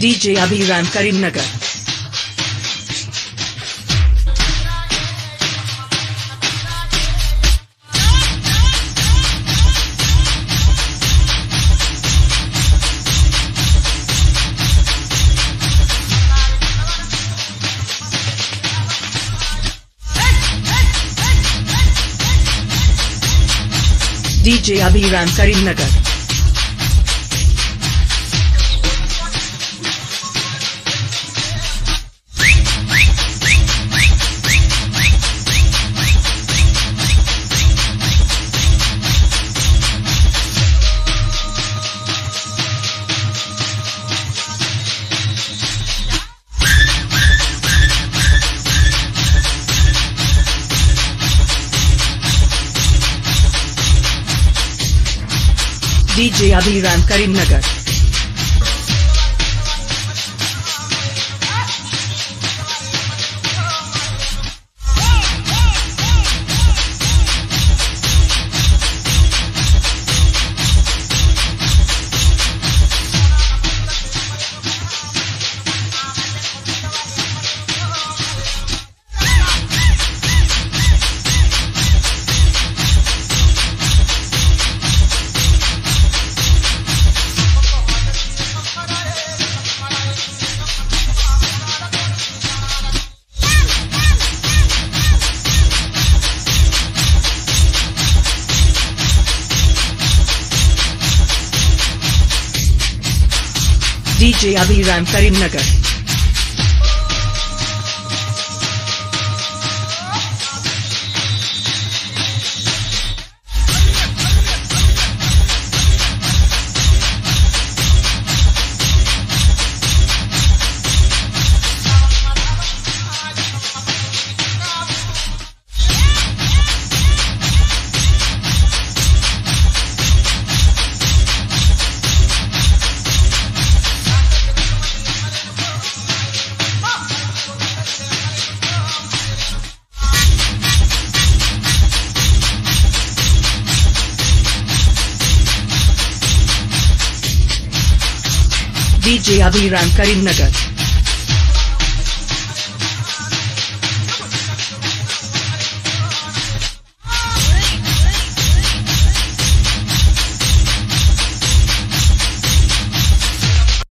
DJ Abhiram Karimnagar. DJ Abhiram Karimnagar. DJ Abhiram Karimnagar. DJ Abhiram Karimnagar DJ Abhiram Karimnagar.